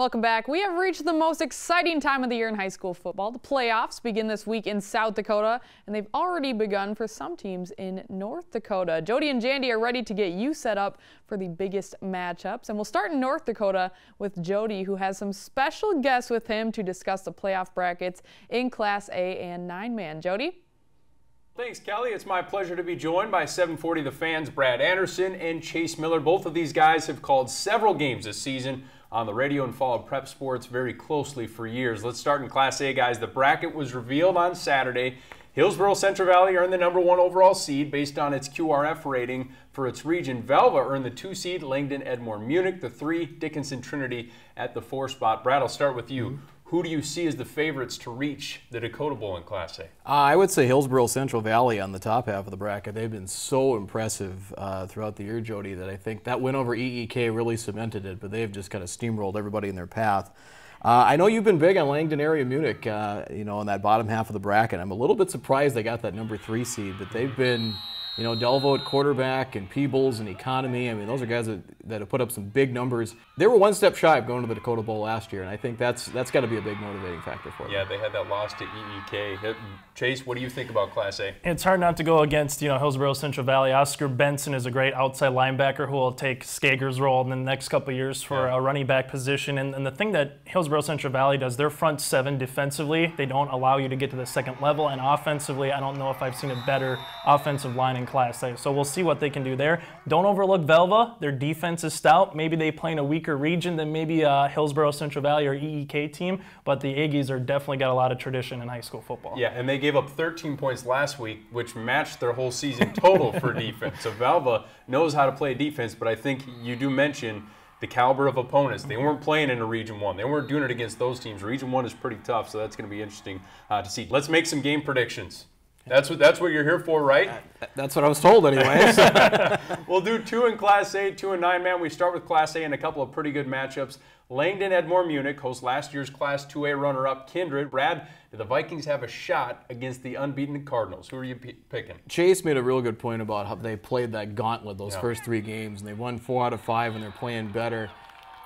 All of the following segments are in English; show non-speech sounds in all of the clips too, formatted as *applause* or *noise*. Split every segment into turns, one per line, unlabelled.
Welcome back. We have reached the most exciting time of the year in high school football. The playoffs begin this week in South Dakota, and they've already begun for some teams in North Dakota. Jody and Jandy are ready to get you set up for the biggest matchups. And we'll start in North Dakota with Jody, who has some special guests with him to discuss the playoff brackets in Class A and nine man. Jody?
Thanks, Kelly. It's my pleasure to be joined by 740 The Fans, Brad Anderson and Chase Miller. Both of these guys have called several games this season on the radio and followed prep sports very closely for years. Let's start in Class A, guys. The bracket was revealed on Saturday. Hillsboro Central Valley earned the number one overall seed based on its QRF rating for its region. Velva earned the two seed, Langdon Edmore Munich, the three, Dickinson Trinity at the four spot. Brad, I'll start with you. Mm -hmm. Who do you see as the favorites to reach the Dakota Bowl in Class A? Uh,
I would say Hillsboro Central Valley on the top half of the bracket. They've been so impressive uh, throughout the year, Jody, that I think that win over EEK really cemented it, but they've just kind of steamrolled everybody in their path. Uh, I know you've been big on Langdon Edmore Munich, uh, you know, in that bottom half of the bracket. I'm a little bit surprised they got that number three seed, but they've been you know, Delvo at quarterback and Peebles and Economy. I mean, those are guys that, that have put up some big numbers. They were one step shy of going to the Dakota Bowl last year, and I think that's that's got to be a big motivating factor for them.
Yeah, they had that loss to EEK. Chase, what do you think about Class A?
It's hard not to go against, you know, Hillsboro Central Valley. Oscar Benson is a great outside linebacker who will take Skager's role in the next couple years for yeah. a running back position. And, and the thing that Hillsboro Central Valley does, their front seven defensively, they don't allow you to get to the second level. And offensively, I don't know if I've seen a better offensive line in Class A. So we'll see what they can do there. Don't overlook Velva. Their defense is stout. Maybe they play in a weaker region than maybe a Hillsboro Central Valley or EEK team, but the Aggies are definitely got a lot of tradition in high school football.
Yeah, and they gave up 13 points last week, which matched their whole season total for *laughs* defense. So Velva knows how to play defense, but I think you do mention the caliber of opponents. They weren't playing in a Region 1. They weren't doing it against those teams. Region 1 is pretty tough, so that's going to be interesting uh, to see. Let's make some game predictions. That's what that's what you're here for, right?
That's what I was told, anyways. *laughs*
we'll do two in Class A, two in nine man. We start with Class A and a couple of pretty good matchups. Langdon Edmore Munich hosts last year's Class 2A runner-up Kindred. Brad, do the Vikings have a shot against the unbeaten Cardinals? Who are you picking?
Chase made a real good point about how they played that gauntlet those yeah. first three games, and they won four out of five, and they're playing better.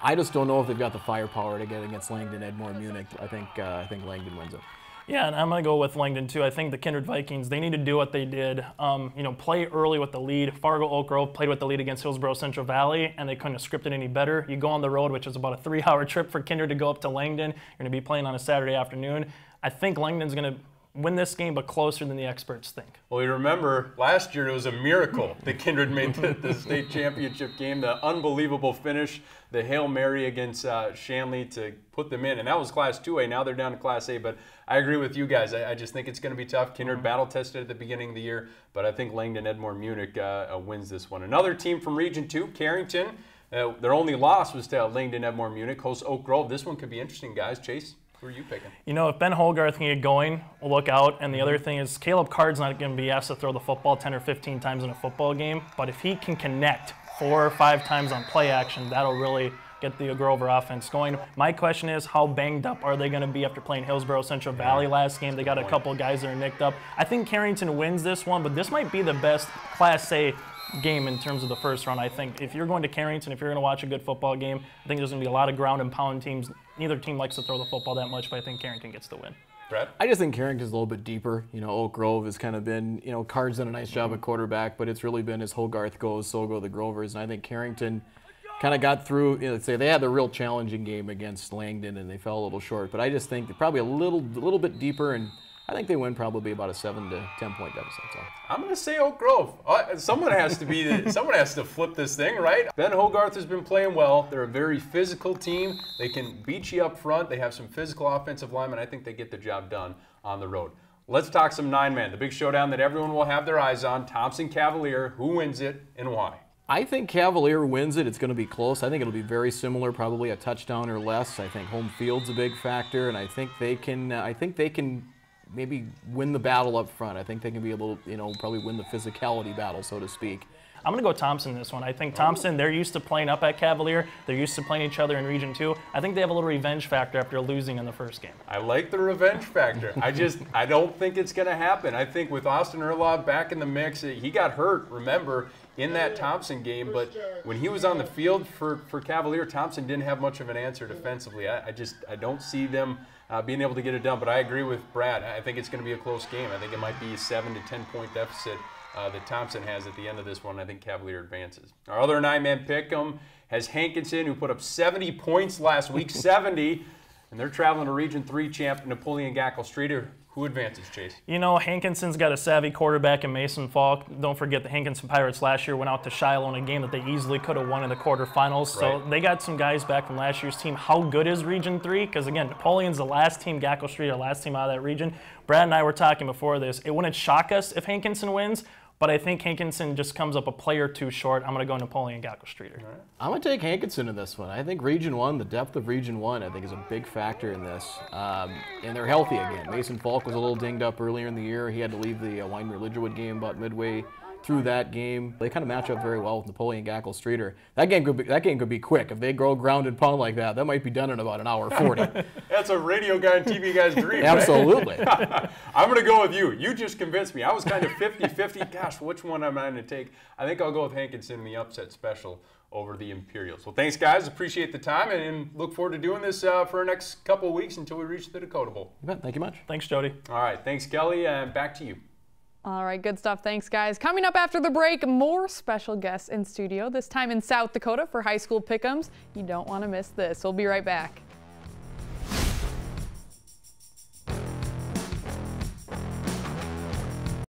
I just don't know if they've got the firepower to get against Langdon Edmore Munich. I think uh, I think Langdon wins it.
Yeah, and I'm going to go with Langdon too. I think the Kindred Vikings, they need to do what they did. Um, you know, play early with the lead. Fargo Oak Grove played with the lead against Hillsboro Central Valley, and they couldn't have scripted any better. You go on the road, which is about a three-hour *laughs* trip for Kindred to go up to Langdon. You're going to be playing on a Saturday afternoon. I think Langdon's going to win this game, but closer than the experts think.
Well, you remember last year it was a miracle *laughs* that Kindred made the, the, state championship game, the unbelievable finish, the Hail Mary against uh, Shanley to put them in. And that was Class 2A. Now they're down to Class A. But I agree with you guys. I, I just think it's going to be tough. Kindred mm-hmm. battle tested at the beginning of the year, but I think Langdon Edmore Munich uh, uh, wins this one. Another team from Region 2, Carrington. Uh, their only loss was to Langdon Edmore Munich, hosts Oak Grove. This one could be interesting, guys. Chase? Who are you picking?
You know, if Ben Hogarth can get going, we'll look out. And the other mm-hmm. thing is Caleb Card's not going to be asked to throw the football 10 or 15 times in a football game. But if he can connect four or five times on play action, that'll really get the Grover offense going. My question is, how banged up are they going to be after playing Hillsboro Central Valley last game? They got a couple guys that are nicked up. I think Carrington wins this one, but this might be the best Class A game in terms of the first round. I think if you're going to Carrington, if you're going to watch a good football game, I think there's going to be a lot of ground and pound teams. Neither team likes to throw the football that much, but I think Carrington gets the win.
Brad?
I just think Carrington's a little bit deeper. You know, Oak Grove has kind of been, you know, Card's done a nice job mm-hmm. at quarterback, but it's really been as Hogarth goes, so go the Grovers. And I think Carrington kind of got through, you know, say they had the real challenging game against Langdon and they fell a little short. But I just think they're probably a little, a little bit deeper and – I think they win probably about a seven to ten point deficit. So.
I'm going to say Oak Grove. Uh, someone has to be. The, *laughs* someone has to flip this thing, right? Ben Hogarth has been playing well. They're a very physical team. They can beat you up front. They have some physical offensive linemen. I think they get the job done on the road. Let's talk some nine man. The big showdown that everyone will have their eyes on. Thompson Cavalier. Who wins it and why?
I think Cavalier wins it. It's going to be close. I think it'll be very similar, probably a touchdown or less. I think home field's a big factor, and I think they can. Uh, I think they can maybe win the battle up front. I think they can be a little, you know, probably win the physicality battle, so to speak.
I'm going to go Thompson this one. I think Thompson, they're used to playing up at Cavalier. They're used to playing each other in Region 2. I think they have a little revenge factor after losing in the first game.
I like the revenge factor. I just, I don't think it's going to happen. I think with Austin Erlov back in the mix, he got hurt. Remember, in that Thompson game, but when he was on the field for, for Cavalier, Thompson didn't have much of an answer defensively. I, I just I don't see them uh, being able to get it done. But I agree with Brad. I think it's going to be a close game. I think it might be a seven to ten point deficit uh, that Thompson has at the end of this one. I think Cavalier advances. Our other nine-man pick um, has Hankinson, who put up 70 points last week, *laughs* 70, and they're traveling to Region Three champ Napoleon Gackle Streeter. Who advances, Chase?
You know, Hankinson's got a savvy quarterback in Mason Falk. Don't forget the Hankinson Pirates last year went out to Shiloh in a game that they easily could have won in the quarterfinals. So they got some guys back from last year's team. How good is Region 3? Because again, Napoleon's the last team, Gackle Street, our last team out of that region. Brad and I were talking before this. It wouldn't shock us if Hankinson wins, but I think Hankinson just comes up a play or two short. I'm going to go Napoleon Gackle Streeter.
I'm gonna take Hankinson in this one. I think Region One, the depth of Region One, I think is a big factor in this. Um, and they're healthy again. Mason Falk was a little dinged up earlier in the year. He had to leave the uh, Wyndmere Lidgerwood game about midway through that game. They kind of match up very well with Napoleon Gackle Streeter. That game could be that game could be quick if they go ground and pound like that. That might be done in about an hour forty. *laughs*
That's a radio guy and TV guy's dream.
Absolutely. *laughs*
I'm going to go with you. You just convinced me. I was kind of 50 50. Gosh, which one am I going to take? I think I'll go with Hankinson in the upset special over the Imperials. Well, thanks, guys. Appreciate the time and, and look forward to doing this uh, for the next couple of weeks until we reach the Dakota Bowl.
You bet. Thank you much.
Thanks, Jody.
All right. Thanks, Kelly. And back to you.
All right, good stuff. Thanks, guys. Coming up after the break, more special guests in studio, this time in South Dakota for high school pick'ems. You don't want to miss this. We'll be right back.